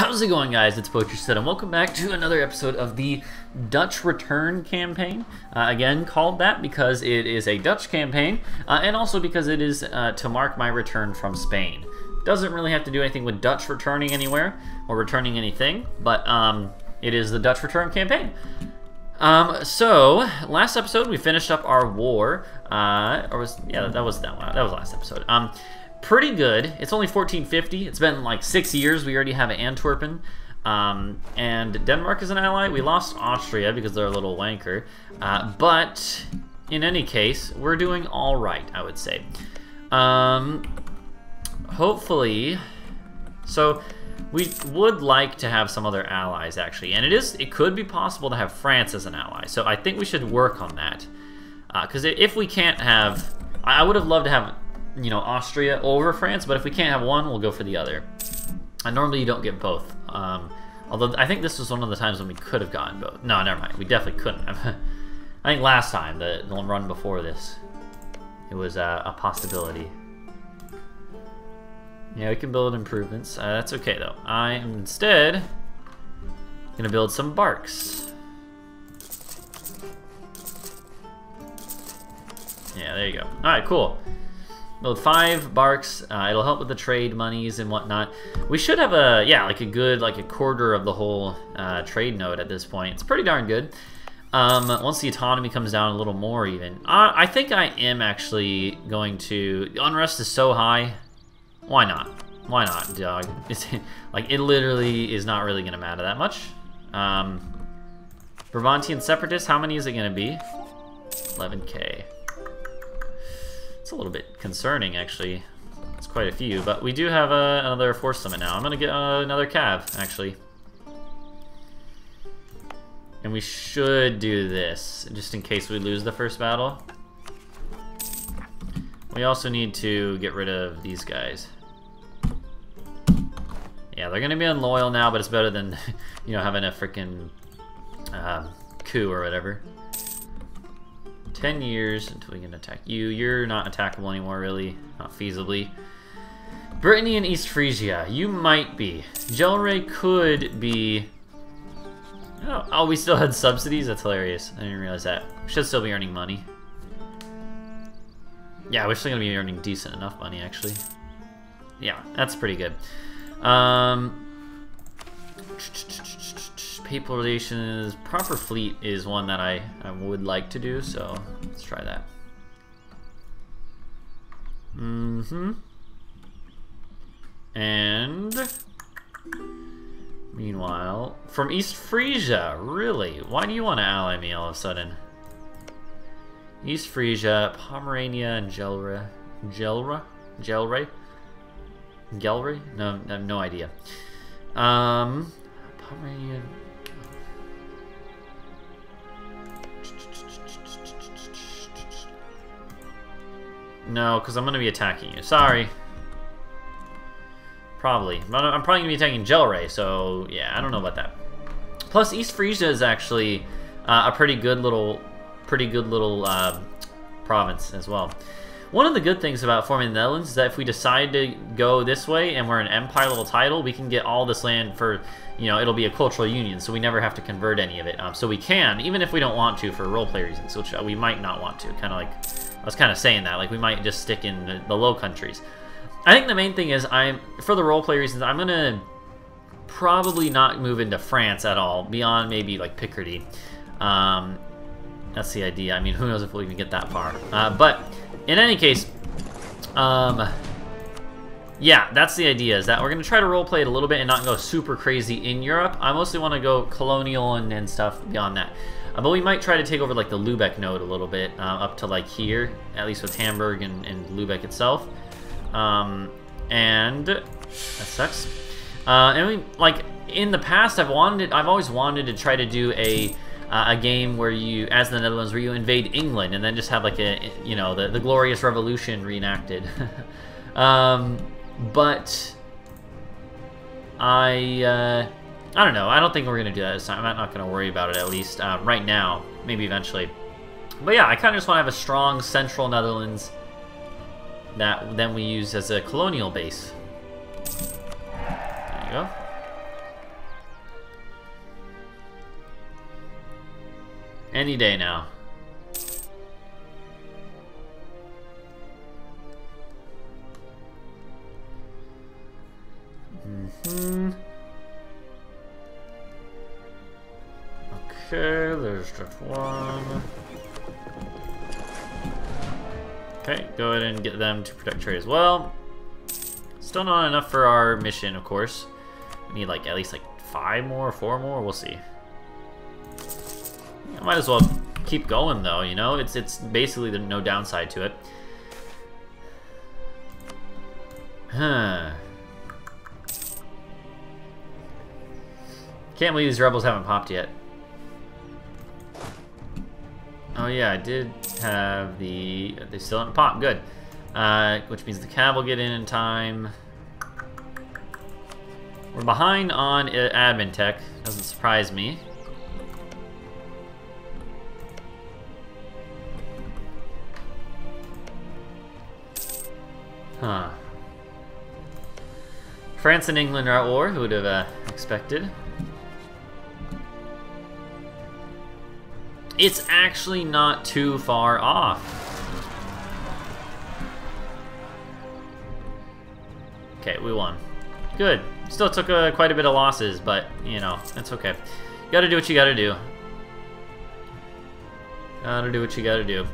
How's it going, guys? It's PoetryStud, and welcome back to another episode of the Dutch Return campaign. Uh, again, called that because it is a Dutch campaign, uh, and also because it is uh, to mark my return from Spain. Doesn't really have to do anything with Dutch returning anywhere or returning anything, but um, it is the Dutch Return campaign. Um, so last episode we finished up our war. Uh, or was yeah that was that one that was last episode. Um, pretty good. It's only 1450. It's been like six years. We already have Antwerpen. Um, and Denmark is an ally. We lost Austria because they're a little wanker. Uh, but in any case, we're doing all right, I would say. Um, hopefully, so we would like to have some other allies actually, and it is it could be possible to have France as an ally. So I think we should work on that because uh, if we can't have, I would have loved to have you know, Austria over France, but if we can't have one, we'll go for the other. And normally you don't get both. Um, although I think this was one of the times when we could have gotten both. No, never mind. We definitely couldn't have. I think last time, the, the run before this, it was a possibility. Yeah, we can build improvements. Uh, that's okay, though. I am instead going to build some barks. Yeah, there you go. All right, cool. Five barks. Uh, it'll help with the trade monies and whatnot. We should have a, yeah, like a good, like a quarter of the whole uh, trade node at this point. It's pretty darn good. Um, once the autonomy comes down a little more even. I think I am actually going to, unrest is so high. Why not? Why not, dog? It's, like, it literally is not really going to matter that much. Um, Brabantian Separatists, how many is it going to be? 11k. It's a little bit concerning, actually. It's quite a few, but we do have uh, another force summit now. I'm gonna get uh, another cav, actually. And we should do this, just in case we lose the first battle. We also need to get rid of these guys. Yeah, they're gonna be unloyal now, but it's better than, you know, having a freaking uh, coup or whatever. 10 years until we can attack you. You're not attackable anymore, really. Not feasibly. Brittany and East Frisia. You might be. Gelre could be... Oh, oh, we still had subsidies? That's hilarious. I didn't realize that. We should still be earning money. Yeah, we're still going to be earning decent enough money, actually. Yeah, that's pretty good. Um papal relations. Proper fleet is one that I, I would like to do, so let's try that. Mm-hmm. And meanwhile, from East Frisia, really? Why do you want to ally me all of a sudden? East Frisia, Pomerania, and Gelra. Gelra? Gelre? Gelre? No, I have no idea. Um, Pomerania, No, because I'm going to be attacking you. Sorry. Probably. I'm probably going to be attacking Gelre, so yeah, I don't know about that. Plus, East Frisia is actually uh, a pretty good little, pretty good little uh, province as well. One of the good things about forming the Netherlands is that if we decide to go this way and we're an empire level title, we can get all this land for, you know, it'll be a cultural union, so we never have to convert any of it. Um, so we can, even if we don't want to for roleplay reasons, which we might not want to, kind of like I was kind of saying that, like we might just stick in the, the low countries. I think the main thing is I'm, for the roleplay reasons, I'm gonna probably not move into France at all, beyond maybe like Picardy. Um, that's the idea. I mean, who knows if we'll even get that far. Uh, but in any case, um, yeah, that's the idea, is that we're going to try to roleplay it a little bit and not go super crazy in Europe. I mostly want to go colonial and, and stuff beyond that. Uh, but we might try to take over like the Lubeck node a little bit, uh, up to like here, at least with Hamburg and, and Lubeck itself. Um, and that sucks. Uh, and we, like in the past, I've wanted, I've always wanted to try to do a uh, a game where you, as the Netherlands, where you invade England and then just have like a, you know, the the glorious revolution reenacted. um, but I. I don't know. I don't think we're going to do that this time. I'm not going to worry about it, at least uh, right now. Maybe eventually. But yeah, I kind of just want to have a strong central Netherlands that then we use as a colonial base. There you go. Any day now. Mm hmm Okay, there's just one. Okay, go ahead and get them to protect trade as well. Still not enough for our mission, of course. We need like at least like five more, four more, we'll see. I might as well keep going though, you know? It's it's basically no downside to it. Huh. Can't believe these rebels haven't popped yet. Oh yeah, I did have the... They still haven't popped, good. Uh, which means the cav will get in in time. We're behind on uh, admin tech. Doesn't surprise me. Huh. France and England are at war. Who would have uh, expected? It's actually not too far off. Okay, we won. Good. Still took uh, quite a bit of losses, but, you know, it's okay. You gotta do what you gotta do. Gotta do what you gotta do.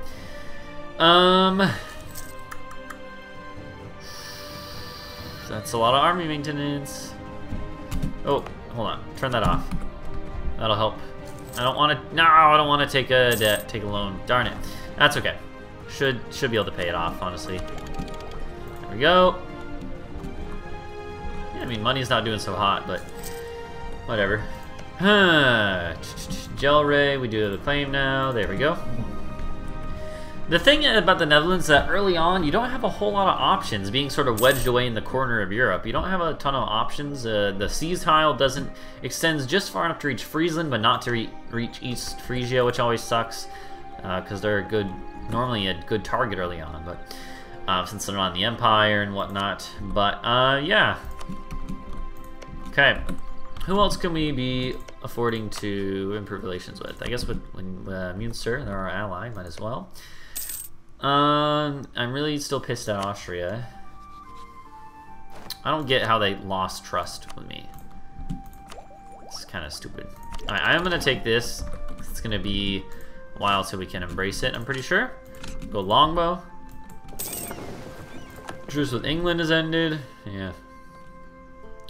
Um... That's a lot of army maintenance. Oh, hold on. Turn that off. That'll help. I don't want to. No, I don't want to take a debt, take a loan. Darn it. That's okay. Should should be able to pay it off, honestly. There we go. Yeah, I mean, money's not doing so hot, but whatever. Huh. Gelre. We do the claim now. There we go. The thing about the Netherlands that early on, you don't have a whole lot of options, being sort of wedged away in the corner of Europe. You don't have a ton of options. Uh, the seas tile doesn't extends just far enough to reach Friesland, but not to re reach East Frisia, which always sucks, because uh, they're a good, normally a good target early on, but uh, since they're not in the Empire and whatnot. But uh, yeah. Okay. Who else can we be affording to improve relations with? I guess with, with uh, Munster, they're our ally, might as well. Um, I'm really still pissed at Austria. I don't get how they lost trust with me. It's kind of stupid. I'm going to take this. It's going to be a while till we can embrace it, I'm pretty sure. Go longbow. Truce with England has ended. Yeah.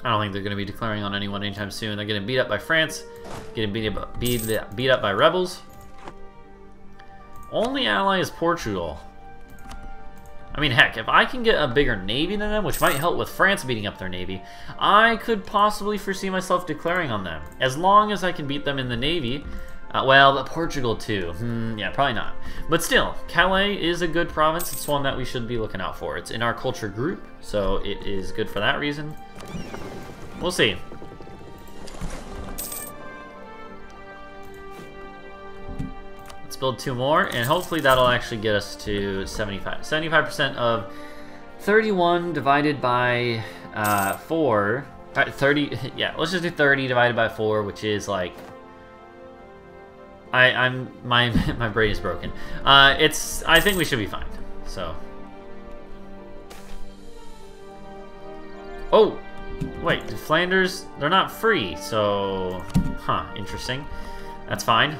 I don't think they're going to be declaring on anyone anytime soon. They're getting beat up by France, getting beat up, beat, beat up by rebels. Only ally is Portugal. I mean, heck, if I can get a bigger navy than them, which might help with France beating up their navy, I could possibly foresee myself declaring on them. As long as I can beat them in the navy. Uh, well, Portugal too. Hmm, yeah, probably not. But still, Calais is a good province. It's one that we should be looking out for. It's in our culture group, so it is good for that reason. We'll see. Let's build two more, and hopefully that'll actually get us to 75. 75% of 31 divided by uh, 4. 30, yeah, let's just do 30 divided by 4, which is like... I, I'm, my, my brain is broken. Uh, it's, I think we should be fine, so... Oh! Wait, Flanders, they're not free, so... Huh, interesting. That's fine.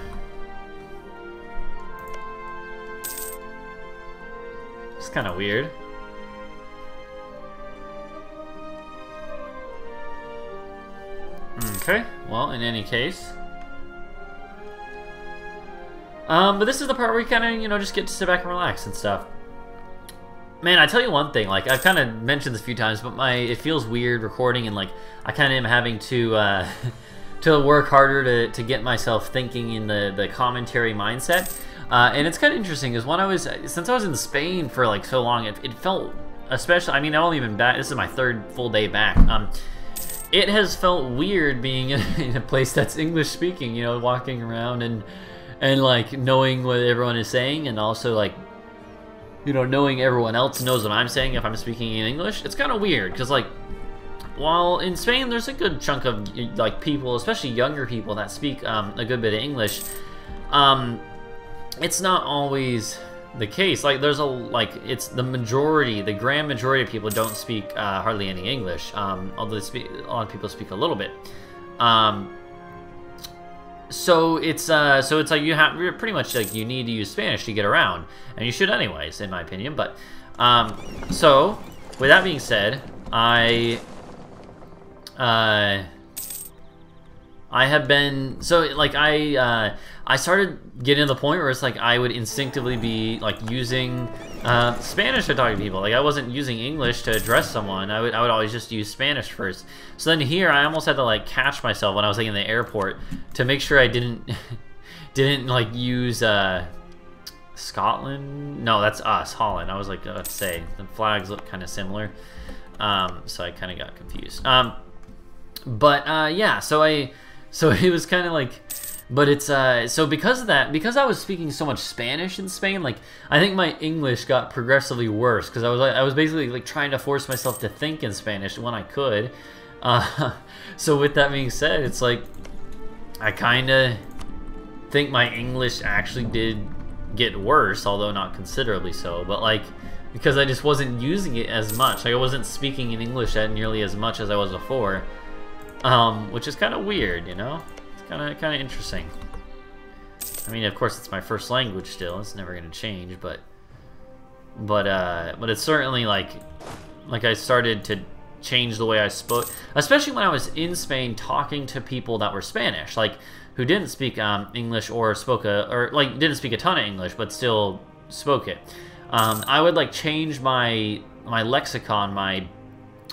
Kind of weird. Okay, well, in any case. Um, but this is the part where you kind of, you know, just get to sit back and relax and stuff. Man, I tell you one thing, like, I've kind of mentioned this a few times, but my, it feels weird recording and, like, I kind of am having to, uh, to work harder to, to get myself thinking in the, the commentary mindset. Uh, and it's kind of interesting because when I was, since I was in Spain for like so long, it, it felt, especially, I mean, I've only been back, this is my third full day back. Um, it has felt weird being in, in a place that's English speaking, you know, walking around and, and like knowing what everyone is saying and also like, you know, knowing everyone else knows what I'm saying if I'm speaking in English. It's kind of weird because like, while in Spain there's a good chunk of like people, especially younger people that speak um, a good bit of English, um, it's not always the case. Like, there's a like it's the majority, the grand majority of people don't speak uh, hardly any English. Um, although speak, a lot of people speak a little bit. Um, so it's uh, so it's like you have you're pretty much like you need to use Spanish to get around, and you should anyways, in my opinion. But um, so with that being said, I uh, I have been so like I uh, I started getting to the point where it's like I would instinctively be like using uh, Spanish to talk to people. Like I wasn't using English to address someone. I would I would always just use Spanish first. So then here I almost had to like catch myself when I was like in the airport to make sure I didn't didn't like use uh, Scotland. No, that's us, Holland. I was like, let's say the flags look kind of similar, um, so I kind of got confused. Um, but uh, yeah, so I so it was kind of like but it's uh so because of that because i was speaking so much spanish in spain like i think my english got progressively worse because i was i was basically like trying to force myself to think in spanish when i could. Uh so with that being said it's like i kind of think my english actually did get worse although not considerably so but like because i just wasn't using it as much. Like i wasn't speaking in english at nearly as much as i was before um which is kind of weird you know It's kind of kind of interesting. I mean, of course, it's my first language still. It's never going to change, but but uh, but it's certainly like like I started to change the way I spoke, especially when I was in Spain talking to people that were Spanish, like who didn't speak um, English or spoke a or like didn't speak a ton of English, but still spoke it. Um, I would like change my my lexicon, my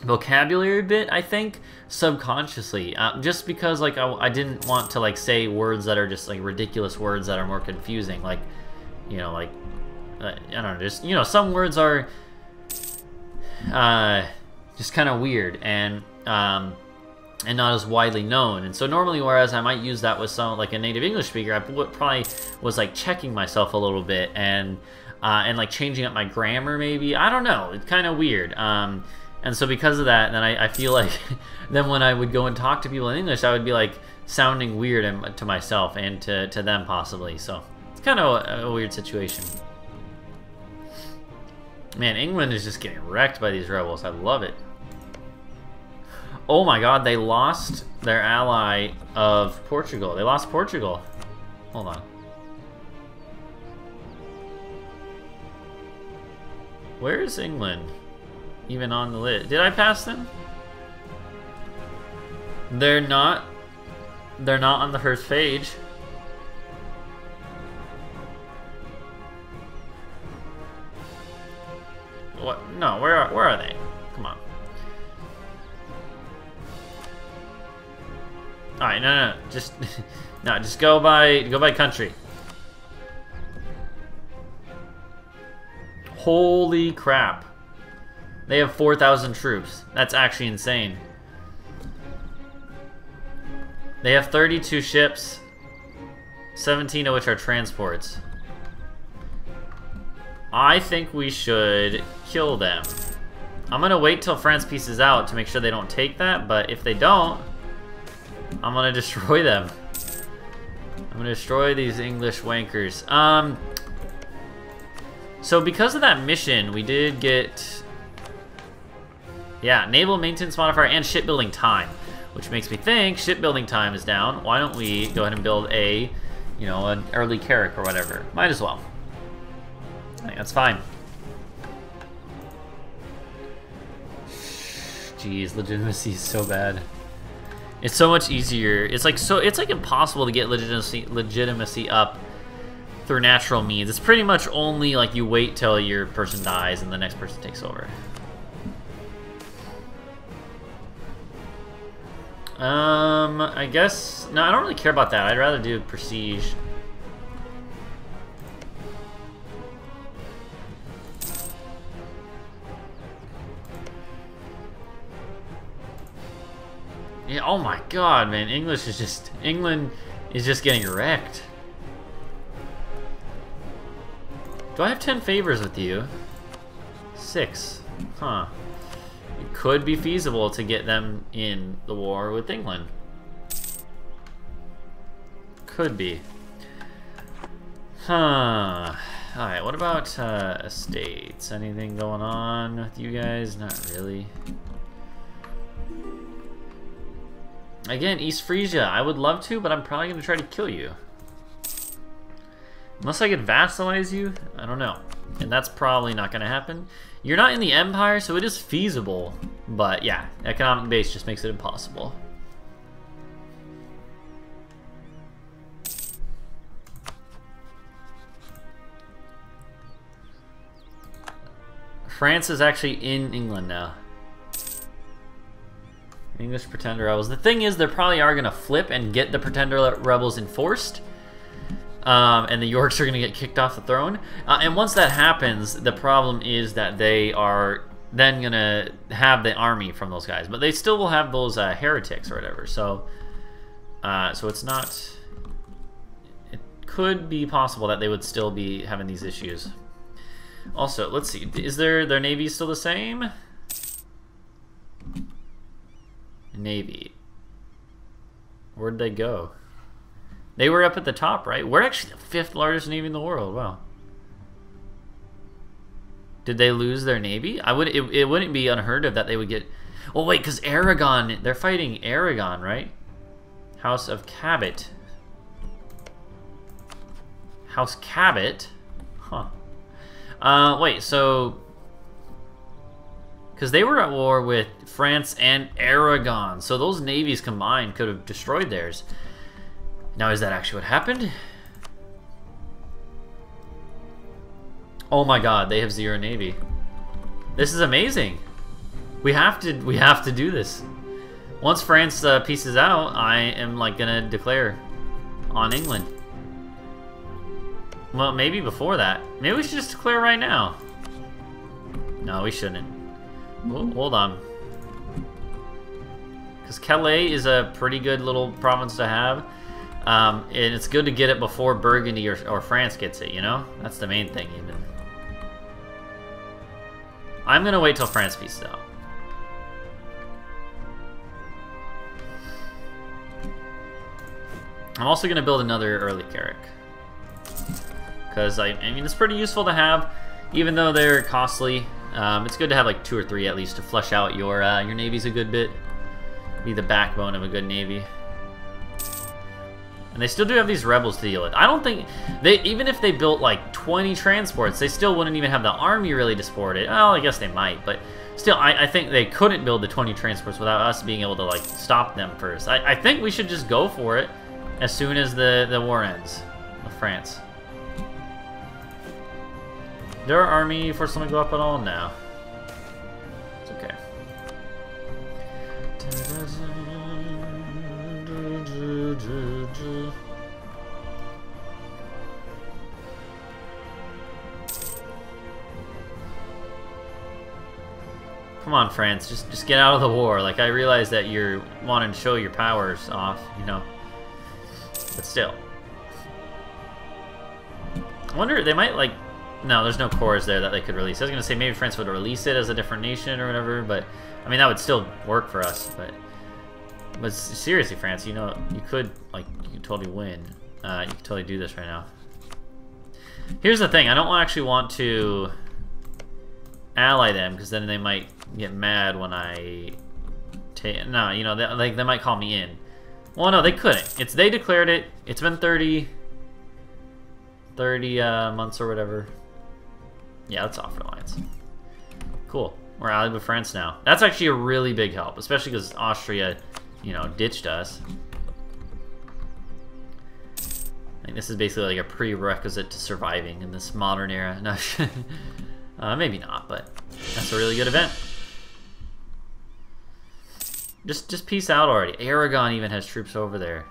vocabulary bit, I think, subconsciously. Uh, just because, like, I, I, didn't want to, like, say words that are just, like, ridiculous words that are more confusing. Like, you know, like, uh, I don't know, just, you know, some words are, uh, just kind of weird and, um, and not as widely known. And so normally, whereas I might use that with some, like, a native English speaker, I probably was, like, checking myself a little bit and, uh, and, like, changing up my grammar, maybe. I don't know. It's kind of weird. Um, and so because of that, then I, I feel like then when I would go and talk to people in English, I would be like sounding weird to myself and to, to them possibly. So it's kind of a, a weird situation. Man, England is just getting wrecked by these rebels. I love it. Oh my god, they lost their ally of Portugal. They lost Portugal. Hold on. Where is England? Even on the lid. Did I pass them? They're not. They're not on the first page. What? No, where are, where are they? Come on. Alright, no, no, no, just... no, just go by, go by country. Holy crap. They have 4,000 troops. That's actually insane. They have 32 ships, 17 of which are transports. I think we should kill them. I'm gonna wait till France pieces out to make sure they don't take that, but if they don't, I'm gonna destroy them. I'm gonna destroy these English wankers. Um, so because of that mission, we did get yeah, naval maintenance modifier and shipbuilding time, which makes me think shipbuilding time is down. Why don't we go ahead and build a, you know, an early Carrack or whatever? Might as well. I think that's fine. Jeez, legitimacy is so bad. It's so much easier. It's like so. It's like impossible to get legitimacy legitimacy up through natural means. It's pretty much only like you wait till your person dies and the next person takes over. Um, I guess... No, I don't really care about that. I'd rather do Prestige. Yeah, oh my god, man. English is just... England is just getting wrecked. Do I have 10 favors with you? Six. Huh could be feasible to get them in the war with England. Could be. Huh. Alright, what about uh, estates? Anything going on with you guys? Not really. Again, East Frisia. I would love to, but I'm probably going to try to kill you. Unless I could vassalize you? I don't know. And that's probably not going to happen. You're not in the Empire, so it is feasible. But yeah, economic base just makes it impossible. France is actually in England now. English Pretender Rebels. The thing is, they probably are going to flip and get the Pretender Rebels enforced. Um, and the Yorks are going to get kicked off the throne. Uh, and once that happens, the problem is that they are then to have the army from those guys. But they still will have those uh, heretics or whatever. So, uh, so it's not... It could be possible that they would still be having these issues. Also, let's see. Is their their navy still the same? Navy. Where'd they go? They were up at the top, right? We're actually the fifth largest navy in the world. Wow. Did they lose their navy? I would. It, it wouldn't be unheard of that they would get. Oh wait, because Aragon. They're fighting Aragon, right? House of Cabot. House Cabot. Huh. Uh, wait. So because they were at war with France and Aragon. So those navies combined could have destroyed theirs. Now, is that actually what happened? Oh my god, they have zero navy. This is amazing. We have to we have to do this. Once France uh, pieces out, I am like gonna declare on England. Well, maybe before that. Maybe we should just declare right now. No, we shouldn't. Hold on. Because Calais is a pretty good little province to have. Um, and it's good to get it before Burgundy or, or France gets it, you know? That's the main thing, even. I'm going to wait till France pieces out. I'm also going to build another early Carrack. Because, I, I mean, it's pretty useful to have, even though they're costly. Um, it's good to have like two or three at least to flush out your uh, your navy's a good bit. Be the backbone of a good navy. And they still do have these rebels to deal with. I don't think they even if they built like 20 transports, they still wouldn't even have the army really to support it. Well, I guess they might, but still, I, I think they couldn't build the 20 transports without us being able to like stop them first. I, I think we should just go for it as soon as the the war ends with France. Did our army force them to go up at all? No. Come on, France, just just get out of the war. Like I realize that you're wanting to show your powers off, you know. But still. I wonder they might like no, there's no cores there that they could release. I was gonna say maybe France would release it as a different nation or whatever, but I mean that would still work for us. But but seriously, France, you know you could like you could totally win. Uh, you could totally do this right now. Here's the thing: I don't actually want to ally them because then they might get mad when I take. No, you know, they, like they might call me in. Well, no, they couldn't. It's they declared it. It's been 30, 30 uh, months or whatever. Yeah, let's offer alliance. Cool. We're allied with France now. That's actually a really big help, especially because Austria, you know, ditched us. I think this is basically like a prerequisite to surviving in this modern era. No, uh, maybe not, but that's a really good event. Just, just peace out already. Aragon even has troops over there.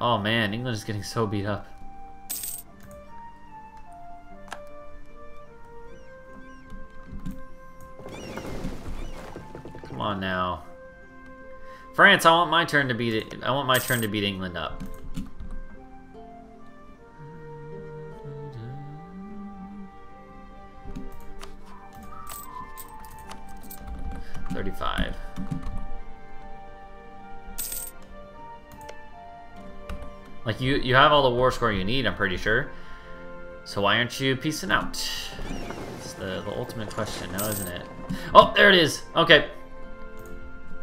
Oh man, England is getting so beat up. On now. France, I want my turn to beat it. I want my turn to beat England up. Thirty-five. Like, you, you have all the war score you need, I'm pretty sure. So why aren't you peacing out? It's the, the ultimate question now, isn't it? Oh, there it is. Okay.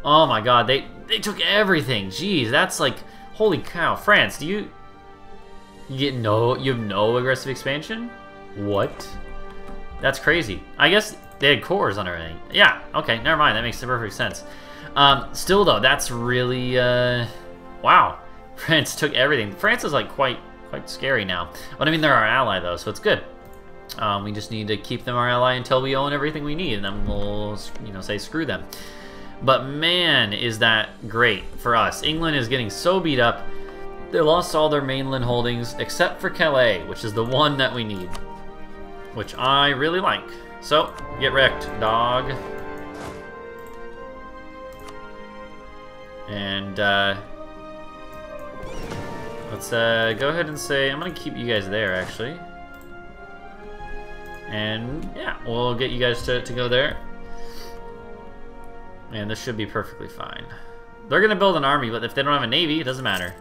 Oh my god, they, they took everything. Jeez, that's like... Holy cow. France, do you... You get no... You have no aggressive expansion? What? That's crazy. I guess they had cores on everything. Yeah, okay, never mind. That makes perfect sense. Um, still, though, that's really... Uh, wow. France took everything. France is, like, quite quite scary now. But, I mean, they're our ally, though, so it's good. Um, we just need to keep them our ally until we own everything we need, and then we'll, you know, say screw them. But, man, is that great for us. England is getting so beat up. They lost all their mainland holdings, except for Calais, which is the one that we need. Which I really like. So, get wrecked, dog. And, uh... Let's, uh, go ahead and say... I'm gonna keep you guys there, actually. And, yeah, we'll get you guys to, to go there. And this should be perfectly fine. They're gonna build an army, but if they don't have a navy, it doesn't matter.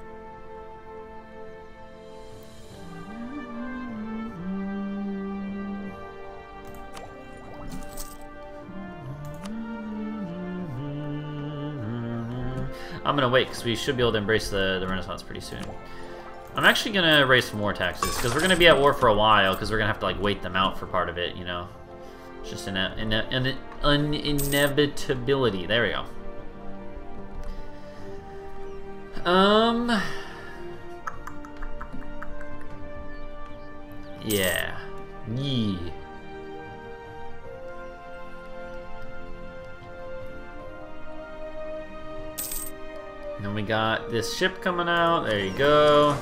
I'm gonna wait, because we should be able to embrace the, the Renaissance pretty soon. I'm actually gonna raise some more taxes, because we're gonna be at war for a while, because we're gonna have to like wait them out for part of it, you know? It's just an, an, an, an inevitability. There we go. Um... Yeah. Yeah. then we got this ship coming out. There you go.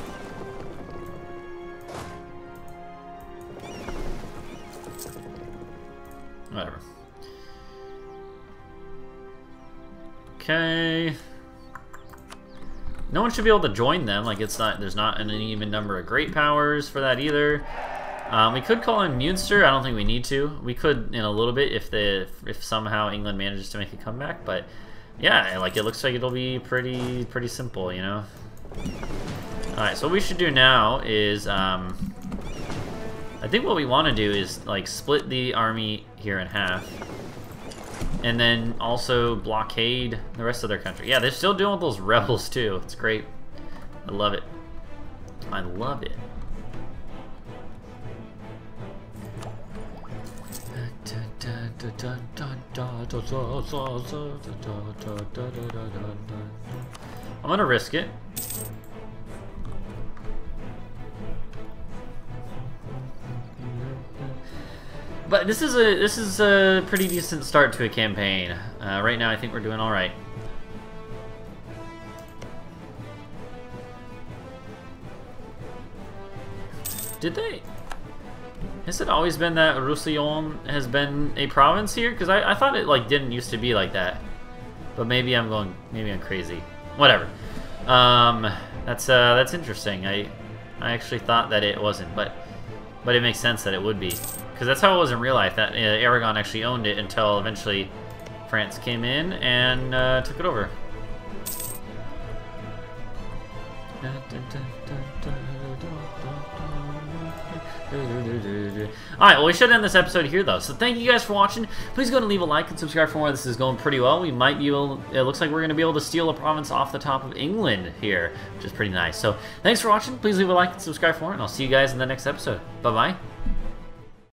Okay. No one should be able to join them. Like it's not. There's not an even number of great powers for that either. Um, we could call in Munster. I don't think we need to. We could in a little bit if the if somehow England manages to make a comeback, but yeah, like it looks like it'll be pretty pretty simple, you know. All right, so what we should do now is, um, I think what we want to do is like split the army here in half, and then also blockade the rest of their country. Yeah, they're still doing with those rebels too. It's great. I love it. I love it. I'm gonna risk it. But this is a this is a pretty decent start to a campaign. Uh, right now, I think we're doing all right. Did they? Has it always been that Roussillon has been a province here? Because I, I thought it like didn't used to be like that. But maybe I'm going, maybe I'm crazy. Whatever. Um, that's uh, that's interesting. I I actually thought that it wasn't, but but it makes sense that it would be. Because that's how it was in real life, that uh, Aragon actually owned it until eventually France came in and uh, took it over. Alright, well we should end this episode here though. So thank you guys for watching. Please go and leave a like and subscribe for more. This is going pretty well. We might be able, it looks like we're going to be able to steal a province off the top of England here, which is pretty nice. So thanks for watching. Please leave a like and subscribe for more, and I'll see you guys in the next episode. Bye-bye.